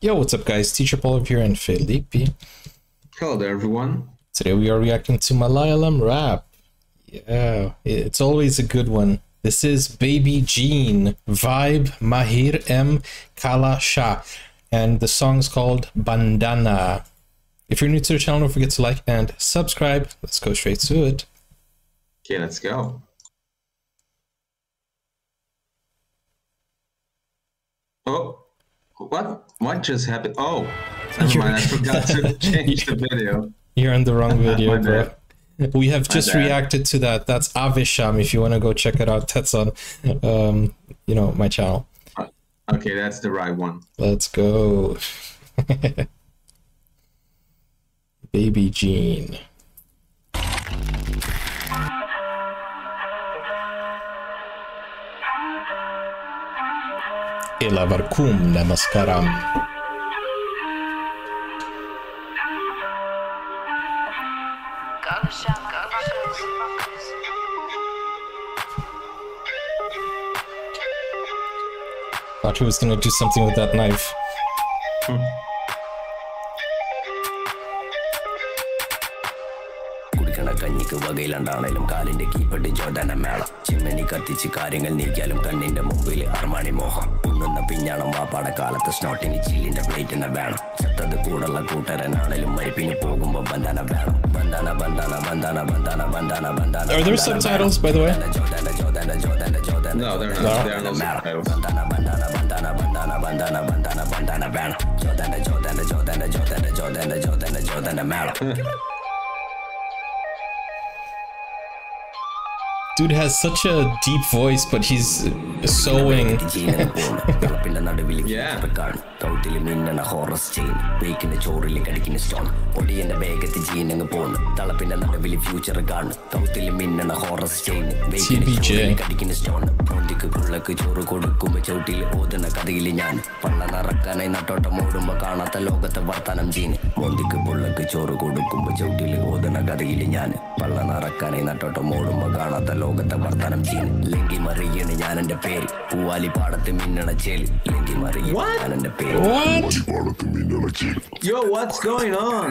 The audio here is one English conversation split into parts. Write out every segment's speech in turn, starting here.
Yo, what's up guys? Teacher Paul here and Felipe. Hello there everyone. Today we are reacting to Malayalam rap. Yeah, it's always a good one. This is Baby Jean, Viibee Maahir M. Kalla Sha. And the song's called Bandana. If you're new to the channel, don't forget to like and subscribe. Let's go straight to it. Okay, let's go. Oh, what? What just happened? Oh, never mind. I forgot to change the video. You're in the wrong video, bro. We have just reacted to that. That's Avisham. If you want to go check it out, that's on, um, you know, my channel. Okay, that's the right one. Let's go. Baby Jean. Ilavarkum Namaskaram. Thought he was gonna do something with that knife. Hmm. കുടിക്കണ കഞ്ഞിക്ക് വകയിലുണ്ടാണേലും കാലിന്റെ കീപ്പട്ട് ജോദന മേള ചിമ്മനി കത്തിച്ച് കാര്യങ്ങൾ നീക്കിയാലും കണ്ണിന്റെ മുമ്പിൽ Armani മോഹം ഉണ്ണുന്ന പിഞ്ഞാണം വാപ്പാട കാലത്ത് സ്നോട്ടിന് ചില്ലിന്റെ പ്ലേറ്റിനെ വേണം ചത്തത് കൂടുള്ള കൂട്ടരനാണേലും മരിപ്പിന് പോകുമ്പോ ബന്ധന വേണം ബന്ധന ബന്ധന ബന്ധന ബന്ധന ബന്ധന ബന്ധന Are there subtitles, by the way? ജോദന ജോദന ജോദന ജോദന No, they're not. There are no subtitles. ബന്ധന ബന്ധന ബന്ധന ബന്ധന ബന്ധന ബന്ധന ബന്ധന വേണം ജോദന ജോദന ജോദന ജോദന ജോദന ജോദന ജോദന മേളം Dude has such a deep voice, but he's sewing. തിളപ്പിന്റെ നടുവിൽ Yeah. കൗട്ടില് മിന്നണ ഹോറസ് ചെയിൻ ബേക്കിന്റെ ചോറിൽ കടിക്കുന്ന സ്റ്റോൺ ഒടിയന്റെ വേഗത്തിൽ ജീനങ്ങ് പോണ് തളപ്പിന്റെ നടുവിൽ ഫ്യൂച്ചർ കാണും കൗട്ടില് മിന്നണ ഹോറസ് ചെയിൻ ബേക്കിന്റെ TBJ. ചോറിൽ കടിക്കുന്ന സ്റ്റോൺ മോന്തിക്ക് പുള്ളക്ക് ചോറ് കൊടുക്കുമ്പോ ചവിട്ടിൽ ഓതുന്ന കഥയിൽ Dude has such a deep voice, but he's sewing. yeah. പുള്ളക്ക് ചോറ് കൊടുക്കുമ്പോ ചവിട്ടിയിൽ ഓതുന്ന കഥയിൽ ഞാൻ പള്ള നിറക്കാനായി നട്ടോട്ടം ഓടുമ്പോ കാണാത്ത ലോകത്തെ വർത്തനം ചെയ്യുന്നു ലെങ്കി മറിയാണ് ഞാൻ എന്റെ പേര്. പൂവാലി പാടത്ത് മിന്നണ ചേല് ലെങ്കി മറിയ What? ഞാൻ എന്റെ പേര് What? Yo, what's going on?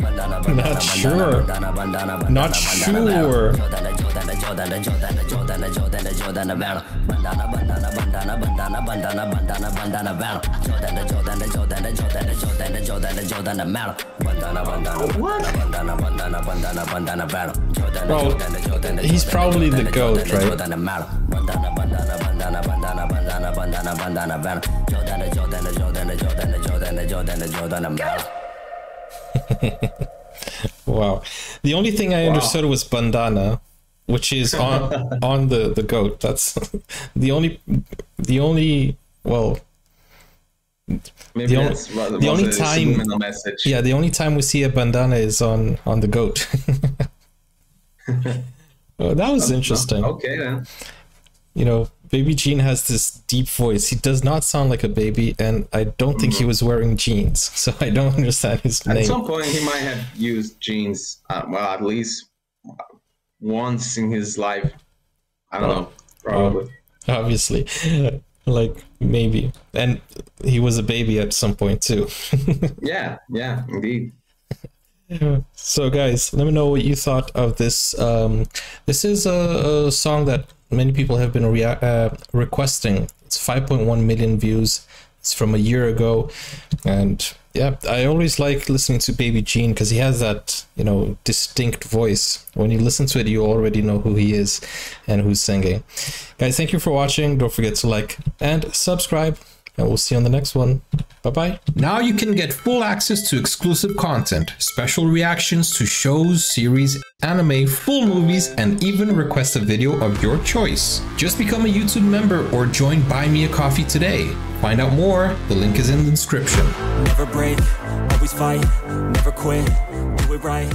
Bandana, Not bandana, sure. bandana, bandana, bandana, Not bandana, sure. Jodana, Jodana, Jodana, Jodana, Jodana, Jodana, Jodana, വേണം. Bandana, bandana, bandana, bandana, bandana, bandana, bandana, വേണം. Jodana, Jodana, Jodana, Jodana, Jodana, Jodana, Jodana, വേണം. Bandana, bandana, bandana, bandana, bandana, bandana, വേണം. Jodana, Bro, Jodana, Jodana, he's Jodana, probably the Jodana, goat, Jodana, right? bandana, bandana, wow. The only thing I wow. understood was bandana, which is on on the the goat. That's the only the only well. Maybe the, on, the only time, yeah, the only time we see a bandana is on on the goat. well, oh, that was interesting. Okay, then. You know, Baby Jean has this deep voice. He does not sound like a baby, and I don't think he was wearing jeans, so I don't understand his name. At some point, he might have used jeans. Uh, well, at least once in his life. I don't know. Probably. obviously like maybe and he was a baby at some point too Yeah. Yeah. Indeed. so guys let me know what you thought of this um this is a, a song that many people have been uh, requesting. It's 5.1 million views. It's from a year ago. And yeah i always like listening to baby Jean because he has that you know distinct voice. When you listen to it you already know who he is and who's singing. Guys thank you for watching. Don't forget to like and subscribe and we'll see you on the next one. Bye bye now you can get full access to exclusive content special reactions to shows series anime full movies and even request a video of your choice. Just become a youtube member or join buy me a coffee today. Find out more. The link is in the description. Never break, always fight, never quit, do it right